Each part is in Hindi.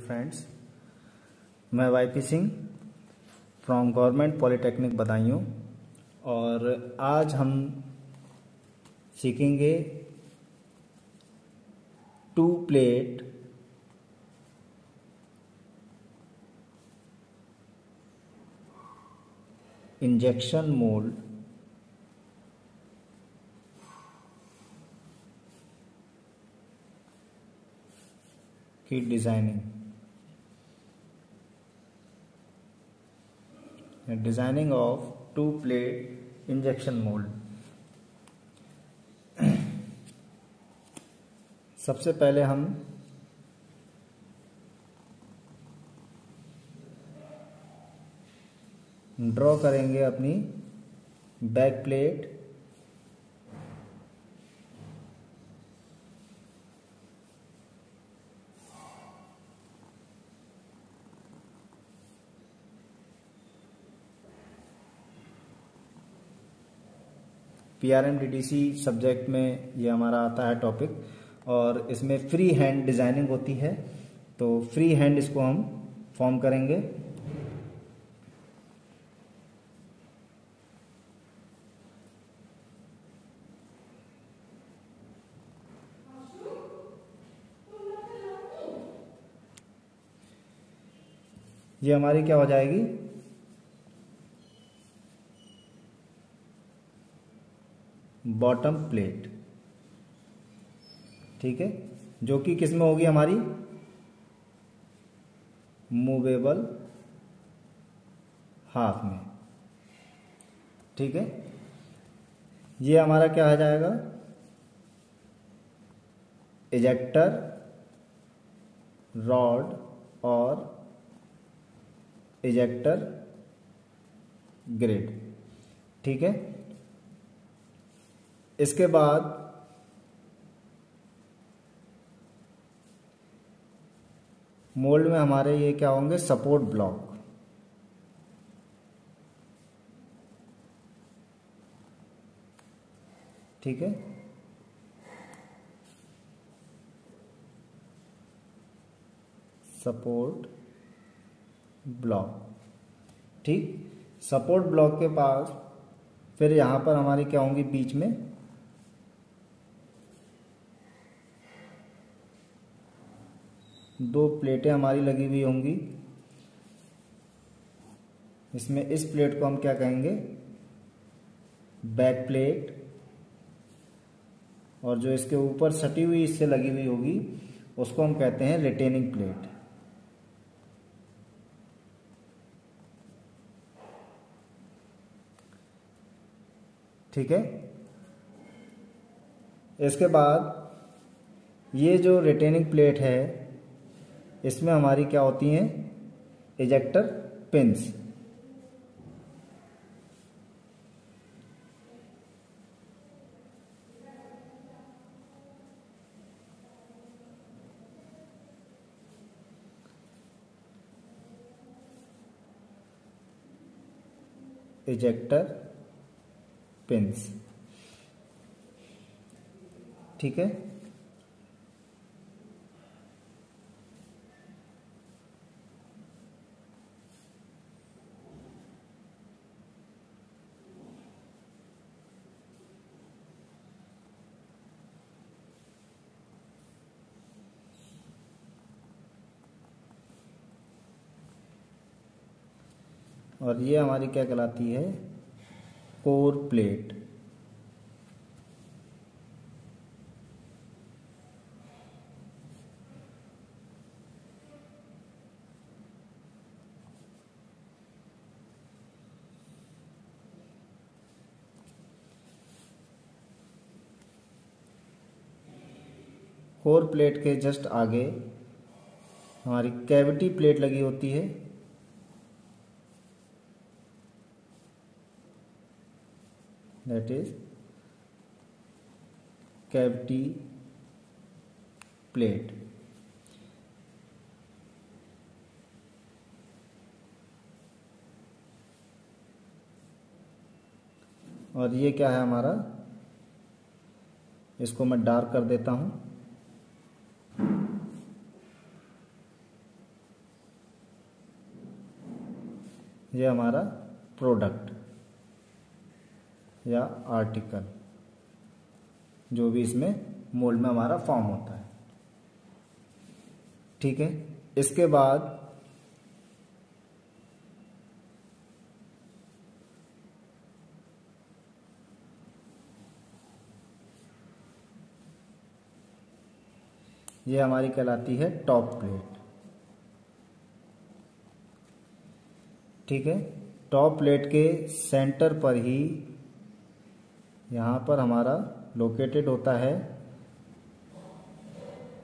फ्रेंड्स मैं Y P Singh from government polytechnic Budaun और आज हम सीखेंगे टू प्लेट इंजेक्शन मोल्ड की designing designing of two plate injection mold सबसे पहले हम ड्रॉ करेंगे अपनी back plate P R M D C subject में ये हमारा आता है टॉपिक और इसमें फ्री हैंड डिज़ाइनिंग होती है। तो फ्री हैंड इसको हम फॉर्म करेंगे। ये हमारी क्या हो जाएगी? बॉटम प्लेट ठीक है? जो कि किसमें होगी हमारी? मूवेबल हाफ़ में, ठीक है? ये हमारा क्या आ जाएगा? इजेक्टर रॉड और इजेक्टर ग्रिड ठीक है? इसके बाद मोल्ड में हमारे ये क्या होंगे? Support block. ठीक है? Support block. ठीक? सपोर्ट ब्लॉक के पास फिर यहाँ पर हमारी क्या होंगी? बीच में दो प्लेटें हमारी लगी हुई होंगी। इसमें इस प्लेट को हम क्या कहेंगे? Back plate. और जो इसके ऊपर सटी हुई इससे लगी हुई होगी, उसको हम कहते हैं रिटेनिंग प्लेट ठीक है? इसके बाद ये जो रिटेनिंग प्लेट है इसमें हमारी क्या होती हैं? इजेक्टर पिंस इजेक्टर पिंस ठीक है? और ये हमारी क्या कहलाती है? Core plate. कोर प्लेट के जस्ट आगे हमारी कैविटी प्लेट लगी होती है। that is cavity plate. और ये क्या है हमारा? इसको मैं डार्क कर देता हूँ। ये हमारा प्रोडक्ट या आर्टिकल, जो भी इसमें मोल्ड में हमारा फॉर्म होता है। ठीक है? इसके बाद ये हमारी कहलाती है टॉप प्लेट। ठीक है? टॉप प्लेट के सेंटर पर ही यहाँ पर हमारा लोकेटेड होता है।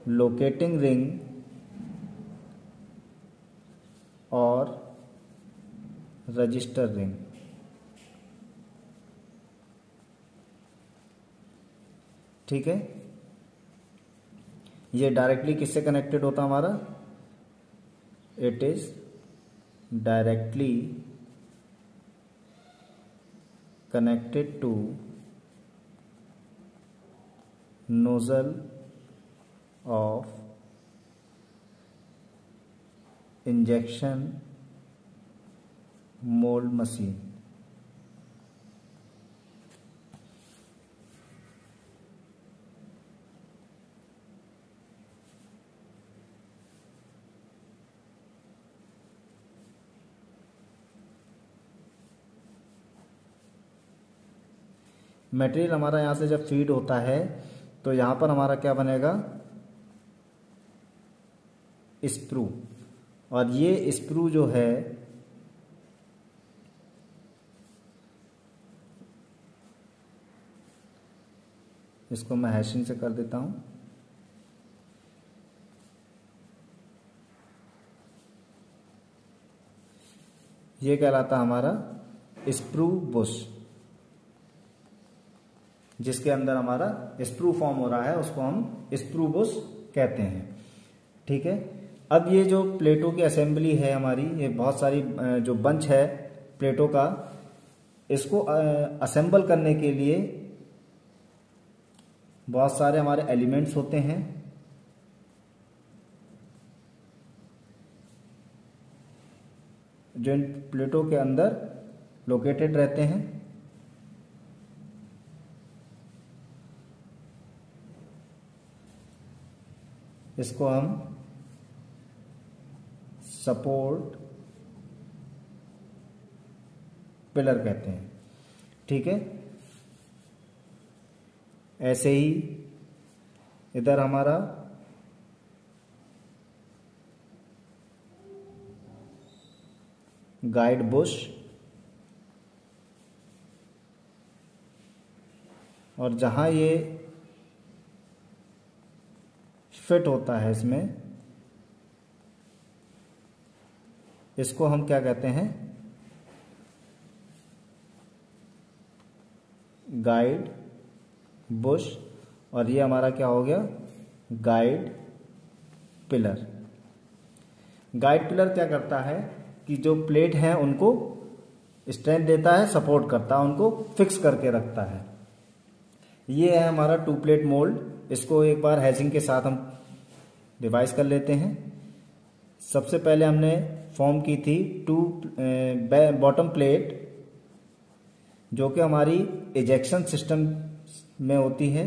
लोकेटिंग रिंग और रजिस्टर रिंग ठीक है? ये डायरेक्टली किससे कनेक्टेड होता हमारा? It is directly connected to nozzle of injection mold machine material हमारा यहाँ से जब फ़ीड होता है तो यहाँ पर हमारा क्या बनेगा? स्प्रू और ये स्प्रू जो है, इसको मैं हैशिंग से कर देता हूँ। ये कहलाता हमारा स्प्रू बुश। जिसके अंदर हमारा स्प्रू फॉर्म हो रहा है, उसको हम स्प्रू बुश कहते हैं। ठीक है? अब ये जो प्लेटों की असेंबली है हमारी, ये बहुत सारी जो बंच है प्लेटों का, इसको असेंबल करने के लिए बहुत सारे हमारे एलिमेंट्स होते हैं। जो इन प्लेटों के अंदर लोकेटेड रहते हैं। इसको हम सपोर्ट पिलर कहते हैं। ठीक है? ऐसे ही इधर हमारा गाइड बुश और जहाँ ये फिट होता है इसमें। इसको हम क्या कहते हैं? गाइड बुश और ये हमारा क्या हो गया? गाइड पिलर गाइड पिलर क्या करता है? कि जो प्लेट है उनको स्ट्रेंथ देता है सपोर्ट करता है, उनको फिक्स करके रखता है। ये है हमारा टू प्लेट मोल्ड इसको एक बार हैजिंग के साथ हम डिवाइस कर लेते हैं। सबसे पहले हमने फॉर्म की थी टू बॉटम प्लेट, जो कि हमारी इजेक्शन सिस्टम में होती है।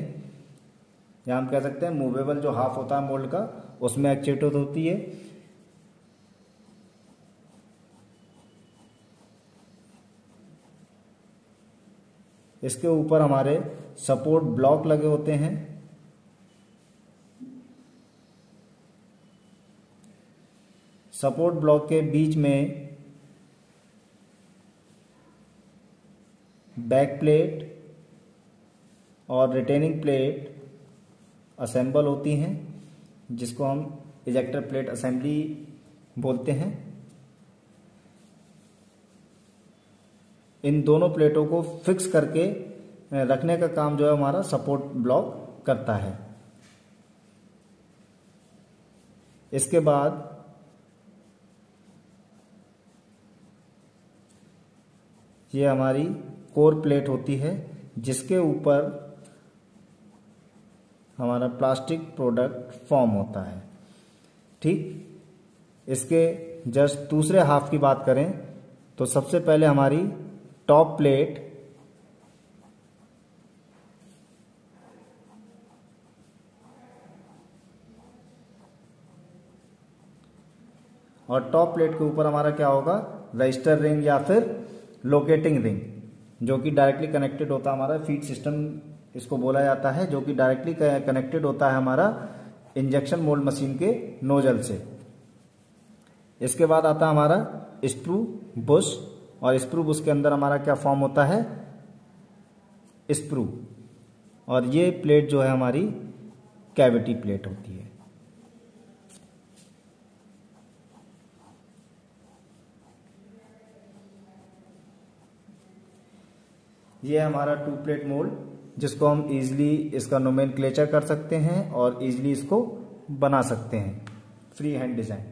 या हम कह सकते हैं मूवेबल जो हाफ़ होता है मोल्ड का, उसमें एक्चुएटेड होती है। इसके ऊपर हमारे सपोर्ट ब्लॉक लगे होते हैं। सपोर्ट ब्लॉक के बीच में बैक प्लेट और रिटेनिंग प्लेट असेंबल होती हैं, जिसको हम इजेक्टर प्लेट असेंबली बोलते हैं। इन दोनों प्लेटों को फिक्स करके रखने का काम जो है हमारा सपोर्ट ब्लॉक करता है। इसके बाद ये हमारी कोर प्लेट होती है, जिसके ऊपर हमारा प्लास्टिक प्रोडक्ट फॉर्म होता है। ठीक? इसके जस्ट दूसरे हाफ़ की बात करें तो सबसे पहले हमारी टॉप प्लेट और टॉप प्लेट के ऊपर हमारा क्या होगा, रजिस्टर रिंग या फिर लोकेटिंग रिंग जो कि डायरेक्टली कनेक्टेड होता है हमारा फ़ीड सिस्टम इसको बोला जाता है, जो कि डायरेक्टली कनेक्टेड होता है हमारा इंजेक्शन मोल्ड मशीन के नोजल से। इसके बाद आता है हमारा स्प्रू बुश और स्प्रू बुश के अंदर हमारा क्या फॉर्म होता है? स्प्रू और ये प्लेट जो है हमारी कैविटी प्लेट होती है। ये हमारा टू प्लेट मोल्ड जिसको हम इजिली इसका नोमेन कर सकते हैं और इजिली इसको बना सकते हैं। Free hand design